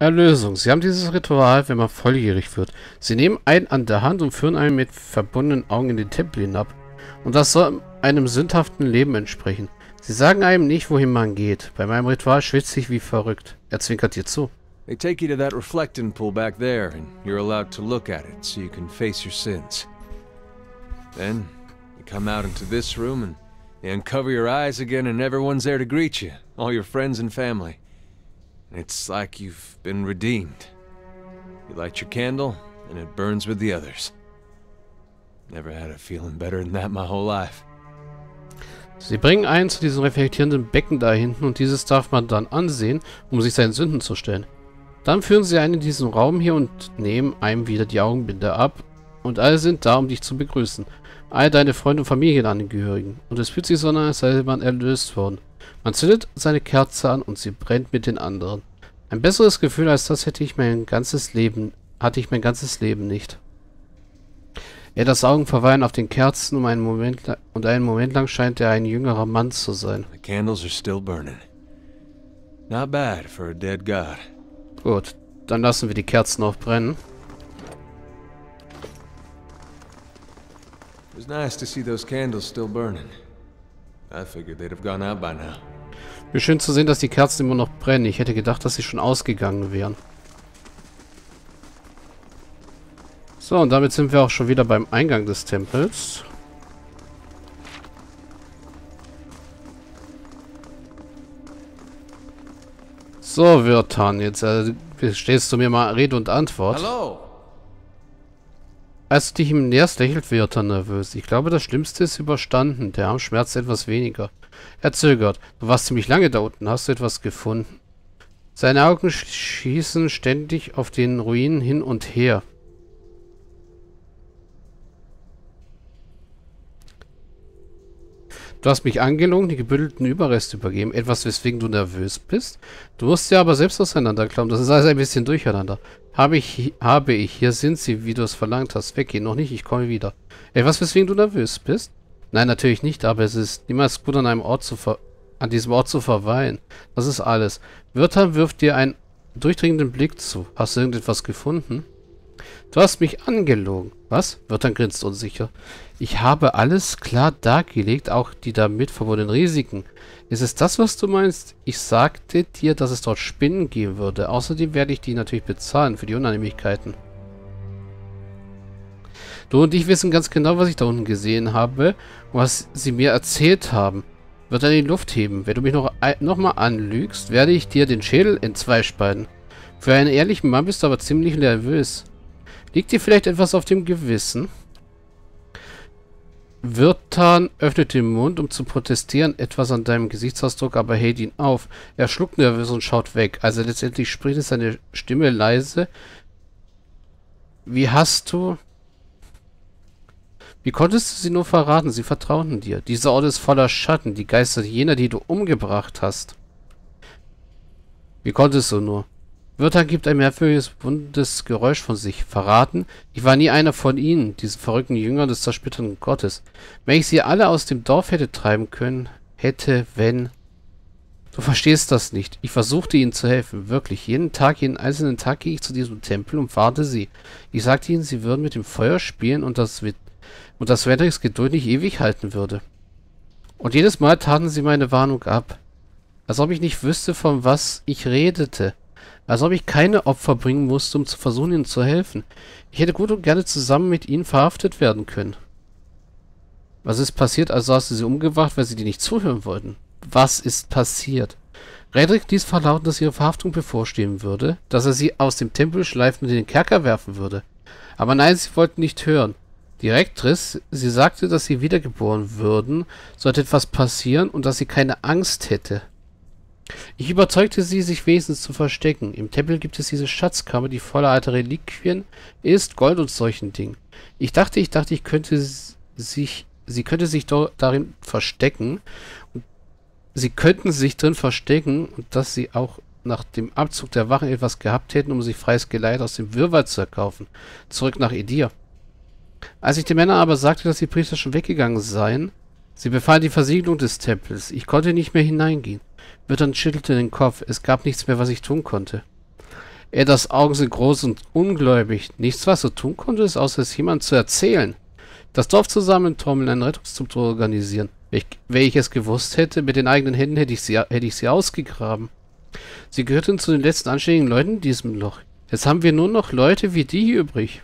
Erlösung. Sie haben dieses Ritual, wenn man volljährig wird. Sie nehmen einen an der Hand und führen einen mit verbundenen Augen in den Tempel hinab. Und das soll einem sündhaften Leben entsprechen. Sie sagen einem nicht, wohin man geht. Bei meinem Ritual schwitze ich wie verrückt. Er zwinkert dir zu. They take you to that reflecting pool back there, and you're allowed to look at it so you can face your sins. Then, you come out into this room and you uncover your eyes again, and everyone's there to greet you, all your friends and family. It's like you've been redeemed. You light your candle, and it burns with the others. Never had a feeling better than that my whole life. Sie bringen einen zu diesem reflektierenden Becken da hinten und dieses darf man dann ansehen, um sich seinen Sünden zu stellen. Dann führen sie einen in diesen Raum hier und nehmen einem wieder die Augenbinde ab und alle sind da, um dich zu begrüßen. All deine Freunde und Familienangehörigen. Und es fühlt sich so an, als sei man erlöst worden. Man zündet seine Kerze an und sie brennt mit den anderen. Ein besseres Gefühl als das hätte ich mein ganzes Leben, hatte ich mein ganzes Leben nicht. Er das Augen verweilen auf den Kerzen um einen Moment und einen Moment lang scheint er ein jüngerer Mann zu sein. The candles are still burning. Not bad for a dead god. Gut, dann lassen wir die Kerzen auch brennen. It was nice to see those candles still burning. I figured they'd have gone out by now. Wie schön zu sehen, dass die Kerzen immer noch brennen. Ich hätte gedacht, dass sie schon ausgegangen wären. So, und damit sind wir auch schon wieder beim Eingang des Tempels. So, Wirtan, jetzt äh, stehst du mir mal Rede und Antwort. Hello! Als du dich ihm näherst, lächelt Wirtan nervös. Ich glaube, das Schlimmste ist überstanden. Der Arm schmerzt etwas weniger. Er zögert. Du warst ziemlich lange da unten. Hast du etwas gefunden? Seine Augen schießen ständig auf den Ruinen hin und her. Du hast mich angelogen, die gebündelten Überreste übergeben. Etwas, weswegen du nervös bist? Du musst ja aber selbst auseinanderklauen. Das ist alles ein bisschen durcheinander. Habe ich, habe ich. Hier sind sie, wie du es verlangt hast. Weggehen. Noch nicht, ich komme wieder. Etwas, weswegen du nervös bist? Nein, natürlich nicht, aber es ist niemals gut, an einem Ort zu ver an diesem Ort zu verweilen. Das ist alles. Wirther wirft dir einen durchdringenden Blick zu. Hast du irgendetwas gefunden? Du hast mich angelogen. Was? Wirther grinst unsicher. Ich habe alles klar dargelegt, auch die damit verbundenen Risiken. Ist es das, was du meinst? Ich sagte dir, dass es dort Spinnen geben würde. Außerdem werde ich die natürlich bezahlen für die Unannehmlichkeiten. Du und ich wissen ganz genau, was ich da unten gesehen habe und was sie mir erzählt haben. Wird er in die Luft heben. Wenn du mich noch, noch mal anlügst, werde ich dir den Schädel in zwei spalten. Für einen ehrlichen Mann bist du aber ziemlich nervös. Liegt dir vielleicht etwas auf dem Gewissen? Wirtan öffnet den Mund, um zu protestieren, etwas an deinem Gesichtsausdruck, aber hält ihn auf. Er schluckt nervös und schaut weg. Also letztendlich spricht es seine Stimme leise. Wie hast du... Wie konntest du sie nur verraten? Sie vertrauten dir. Dieser Ort ist voller Schatten, die Geister jener, die du umgebracht hast. Wie konntest du nur? Wirtan gibt ein merkwürdiges, buntes Geräusch von sich. Verraten? Ich war nie einer von ihnen, diesen verrückten Jüngern des zersplitterten Gottes. Wenn ich sie alle aus dem Dorf hätte treiben können, hätte, wenn... Du verstehst das nicht. Ich versuchte ihnen zu helfen. Wirklich. Jeden Tag, jeden einzelnen Tag ging ich zu diesem Tempel und warte sie. Ich sagte ihnen, sie würden mit dem Feuer spielen und das und dass Wedricks Geduld nicht ewig halten würde. Und jedes Mal taten sie meine Warnung ab. Als ob ich nicht wüsste, von was ich redete. Als ob ich keine Opfer bringen musste, um zu versuchen, ihnen zu helfen. Ich hätte gut und gerne zusammen mit ihnen verhaftet werden können. Was ist passiert, also hast du sie umgebracht, weil sie dir nicht zuhören wollten? Was ist passiert? Redrick ließ verlauten, dass ihre Verhaftung bevorstehen würde, dass er sie aus dem Tempel schleifen und in den Kerker werfen würde. Aber nein, sie wollten nicht hören. Direktris, sie sagte, dass sie wiedergeboren würden, sollte etwas passieren und dass sie keine Angst hätte. Ich überzeugte sie, sich wenigstens zu verstecken. Im Tempel gibt es diese Schatzkammer, die voller alter Reliquien ist, Gold und solchen Dingen. Ich dachte, ich dachte, ich könnte sich, sie könnte sich darin verstecken. Und sie könnten sich drin verstecken und dass sie auch nach dem Abzug der Wachen etwas gehabt hätten, um sich freies Geleit aus dem Wirrwarr zu erkaufen. Zurück nach Edir. Als ich den Männern aber sagte, dass die Priester schon weggegangen seien, sie befahlen die Versiegelung des Tempels. Ich konnte nicht mehr hineingehen. Wittern schüttelte den Kopf. Es gab nichts mehr, was ich tun konnte. Eddas Augen sind groß und ungläubig. Nichts, was du tun konntest, außer es jemand zu erzählen. Das Dorf zusammentrommeln, einen Rettungszug zu organisieren. Wenn ich, wenn ich es gewusst hätte, mit den eigenen Händen hätte ich sie, hätte ich sie ausgegraben. Sie gehörten zu den letzten anständigen Leuten in diesem Loch. Jetzt haben wir nur noch Leute wie die übrig.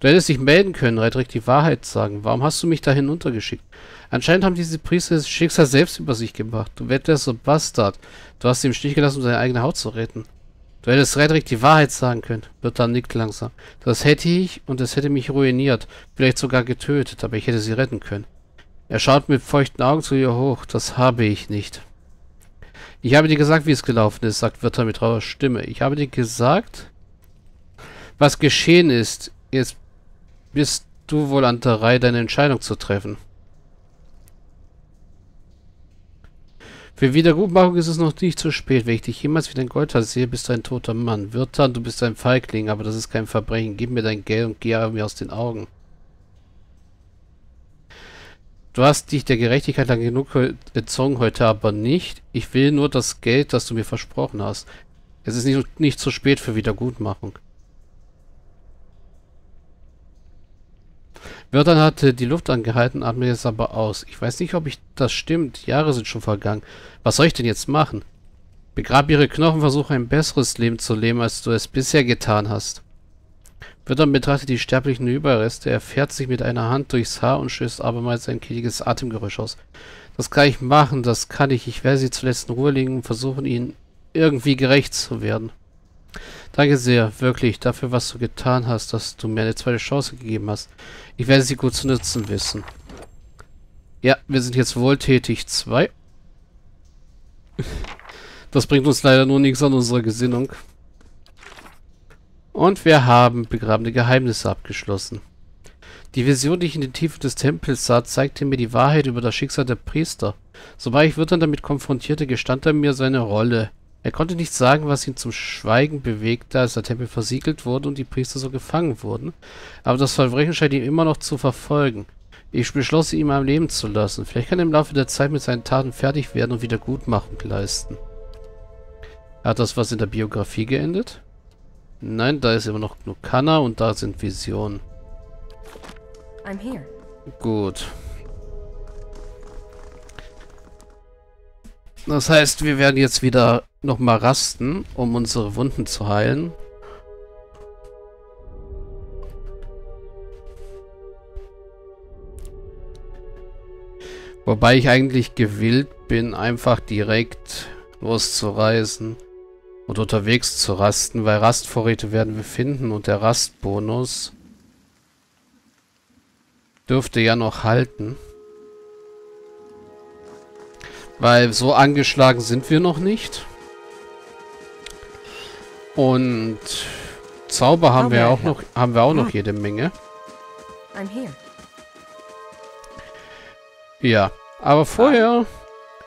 Du hättest dich melden können, Redrick, die Wahrheit sagen. Warum hast du mich da hinuntergeschickt? Anscheinend haben diese Priester das Schicksal selbst über sich gemacht. Du wetterster Bastard. Du hast sie im Stich gelassen, um seine eigene Haut zu retten. Du hättest Redrick die Wahrheit sagen können. Birta nickt langsam. Das hätte ich und es hätte mich ruiniert. Vielleicht sogar getötet, aber ich hätte sie retten können. Er schaut mit feuchten Augen zu ihr hoch. Das habe ich nicht. Ich habe dir gesagt, wie es gelaufen ist, sagt Wirta mit rauer Stimme. Ich habe dir gesagt, was geschehen ist. Jetzt bist du wohl an der Reihe, deine Entscheidung zu treffen. Für Wiedergutmachung ist es noch nicht zu spät. Wenn ich dich jemals wieder in Goldhall sehe, bist du ein toter Mann. Wirtan, du bist ein Feigling, aber das ist kein Verbrechen. Gib mir dein Geld und geh mir aus den Augen. Du hast dich der Gerechtigkeit lang genug entzogen, heute aber nicht. Ich will nur das Geld, das du mir versprochen hast. Es ist nicht, nicht zu spät für Wiedergutmachung. Wörtern hatte die Luft angehalten, atmete jetzt aber aus. Ich weiß nicht, ob ich das stimmt. Jahre sind schon vergangen. Was soll ich denn jetzt machen? Begrab ihre Knochen, versuche ein besseres Leben zu leben, als du es bisher getan hast. Wörtern betrachtet die sterblichen Überreste. Er fährt sich mit einer Hand durchs Haar und stößt abermals ein kehliges Atemgeräusch aus. Das kann ich machen, das kann ich. Ich werde sie zuletzt in Ruhe legen und versuchen, ihnen irgendwie gerecht zu werden. Danke sehr, wirklich, dafür, was du getan hast, dass du mir eine zweite Chance gegeben hast. Ich werde sie gut zu nutzen wissen. Ja, wir sind jetzt wohltätig. Zwei. Das bringt uns leider nur nichts an unserer Gesinnung. Und wir haben begrabene Geheimnisse abgeschlossen. Die Vision, die ich in den Tiefen des Tempels sah, zeigte mir die Wahrheit über das Schicksal der Priester. Sobald ich Wirtan damit konfrontierte, gestand er mir seine Rolle. Er konnte nicht sagen, was ihn zum Schweigen bewegte, als der Tempel versiegelt wurde und die Priester so gefangen wurden, aber das Verbrechen scheint ihn immer noch zu verfolgen. Ich beschloss, ihn am Leben zu lassen. Vielleicht kann er im Laufe der Zeit mit seinen Taten fertig werden und Wiedergutmachung leisten. Hat das was in der Biografie geendet? Nein, da ist immer noch Nukana und da sind Visionen. Gut. Das heißt, wir werden jetzt wieder nochmal rasten, um unsere Wunden zu heilen. Wobei ich eigentlich gewillt bin, einfach direkt loszureisen und unterwegs zu rasten, weil Rastvorräte werden wir finden und der Rastbonus dürfte ja noch halten. Weil so angeschlagen sind wir noch nicht. Und Zauber haben wir auch noch, haben wir auch noch jede Menge. Ja, aber vorher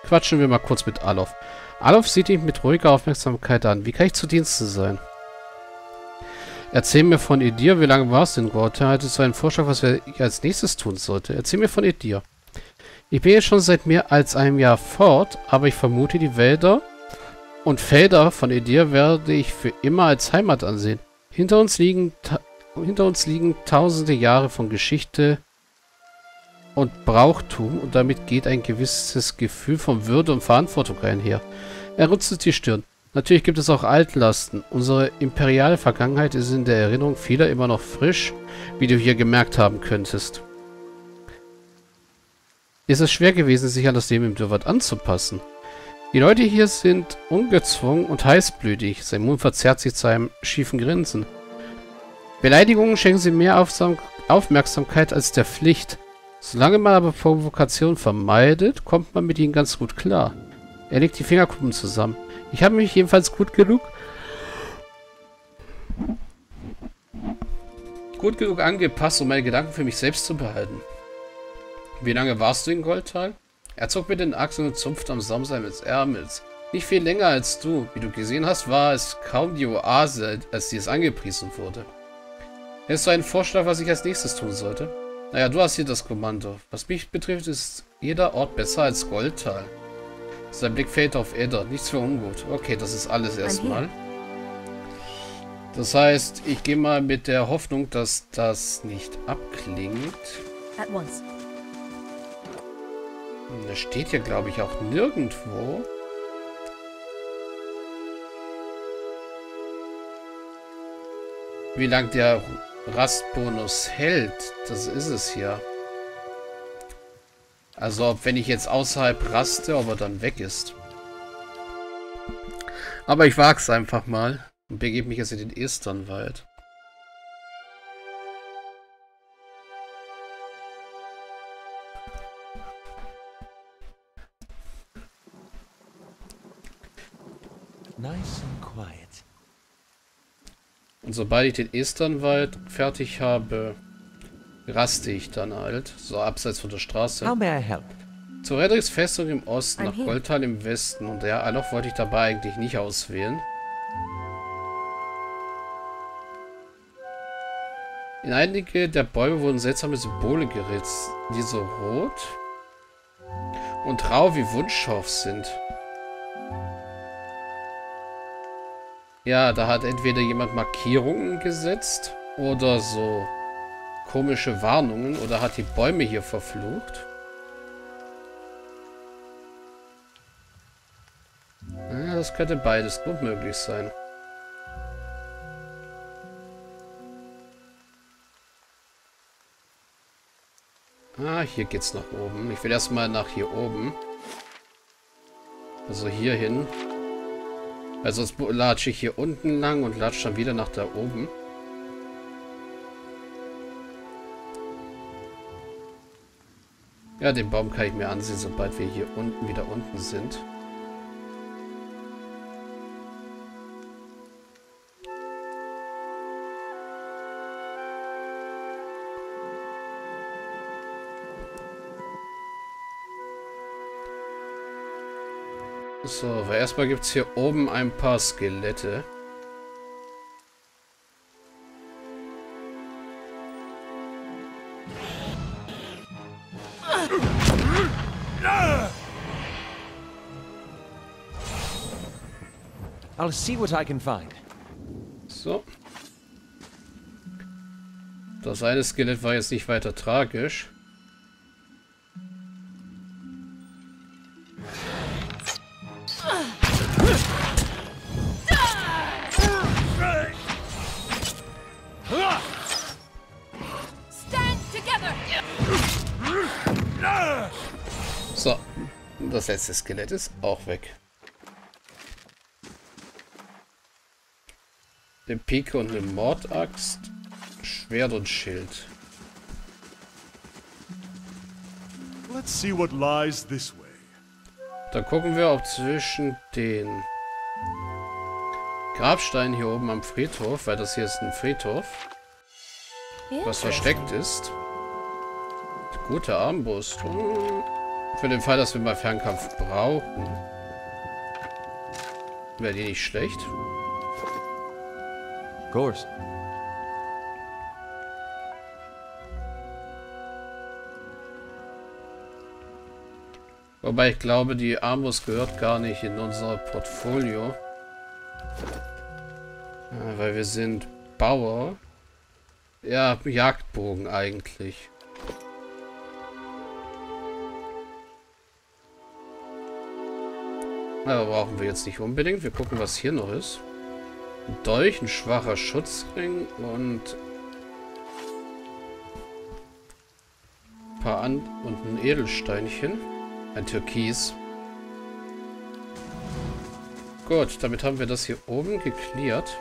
quatschen wir mal kurz mit Alof. Alof sieht ihn mit ruhiger Aufmerksamkeit an. Wie kann ich zu Diensten sein? Erzähl mir von Edir, wie lange warst du in Gorte? Hattest du einen Vorschlag, was ich als nächstes tun sollte? Erzähl mir von Edir. Ich bin jetzt schon seit mehr als einem Jahr fort, aber ich vermute, die Wälder und Felder von Edir werde ich für immer als Heimat ansehen. Hinter uns liegen, hinter uns liegen tausende Jahre von Geschichte und Brauchtum und damit geht ein gewisses Gefühl von Würde und Verantwortung einher. Er runzelt die Stirn. Natürlich gibt es auch Altlasten. Unsere imperiale Vergangenheit ist in der Erinnerung vieler immer noch frisch, wie du hier gemerkt haben könntest ist es schwer gewesen, sich an das Leben im Dürrwald anzupassen. Die Leute hier sind ungezwungen und heißblütig. Sein Mund verzerrt sich zu einem schiefen Grinsen. Beleidigungen schenken sie mehr Aufmerksamkeit als der Pflicht. Solange man aber Provokation vermeidet, kommt man mit ihnen ganz gut klar. Er legt die Fingerkuppen zusammen. Ich habe mich jedenfalls gut genug gut genug angepasst, um meine Gedanken für mich selbst zu behalten. Wie lange warst du in Goldtal? Er zog mit den Achseln und zupfte am Saum seines Ärmels. Nicht viel länger als du. Wie du gesehen hast, war es kaum die Oase, als sie es angepriesen wurde. Hättest du einen Vorschlag, was ich als nächstes tun sollte? Naja, du hast hier das Kommando. Was mich betrifft, ist jeder Ort besser als Goldtal. Sein Blick fällt auf Edda. Nichts für ungut. Okay, das ist alles erstmal. Das heißt, ich gehe mal mit der Hoffnung, dass das nicht abklingt. At once. Das steht hier, glaube ich, auch nirgendwo. Wie lang der Rastbonus hält, das ist es hier. Also, ob wenn ich jetzt außerhalb raste, ob er dann weg ist. Aber ich wag's einfach mal und begebe mich jetzt in den Esternwald. Und sobald ich den Esternwald fertig habe, raste ich dann halt, so abseits von der Straße. How may I help? Zu Redricks Festung im Osten, nach. Goldtal im Westen. Und ja, Aloch wollte ich dabei eigentlich nicht auswählen. In einige der Bäume wurden seltsame Symbole geritzt, die so rot und rau wie Wunschhoff sind. Ja, da hat entweder jemand Markierungen gesetzt oder so komische Warnungen oder hat die Bäume hier verflucht. Ja, das könnte beides gut möglich sein. Ah, hier geht's nach oben. Ich will erstmal nach hier oben. Also hier hin. Weil sonst latsche ich hier unten lang und latsche dann wieder nach da oben. Ja, den Baum kann ich mir ansehen, sobald wir hier unten wieder unten sind. So, weil erstmal gibt es hier oben ein paar Skelette. I'll see what I can find. So. Das eine Skelett war jetzt nicht weiter tragisch. Das letzte Skelett ist auch weg. Eine Pike und eine Mordaxt. Schwert und Schild. Let's see what lies this way. Dann gucken wir, ob zwischen den Grabsteinen hier oben am Friedhof, weil das hier ist ein Friedhof, was versteckt ist. Gute Armbrust. Hm. Für den Fall, dass wir mal Fernkampf brauchen. Wäre die nicht schlecht. Of course. Wobei ich glaube, die Armbrust gehört gar nicht in unser Portfolio. Weil wir sind Bauer. Ja, Jagdbogen eigentlich. Aber brauchen wir jetzt nicht unbedingt. Wir gucken, was hier noch ist. Ein Dolch, ein schwacher Schutzring und ein paar An und ein Edelsteinchen. Ein Türkis. Gut, damit haben wir das hier oben geklärt.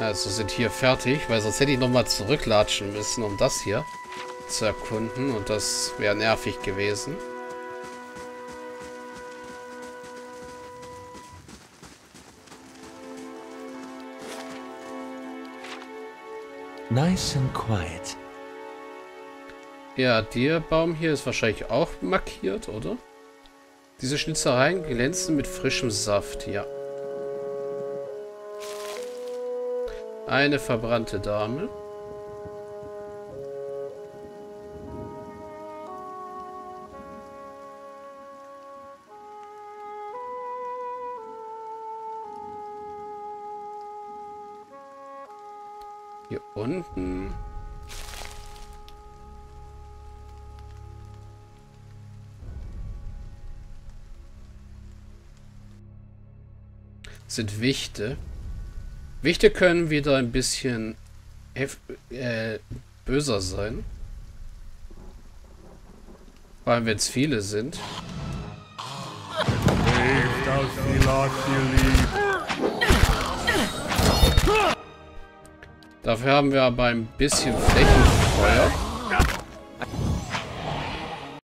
Also sind hier fertig, weil sonst hätte ich nochmal zurücklatschen müssen, um das hier zu erkunden. Und das wäre nervig gewesen. Nice and quiet. Ja, der Baum hier ist wahrscheinlich auch markiert, oder? Diese Schnitzereien glänzen mit frischem Saft, ja. Eine verbrannte Dame. Sind Wichte. Wichte können wieder ein bisschen äh, böser sein. Vor allem, wenn es viele sind. Dafür haben wir aber ein bisschen Flächenfeuer.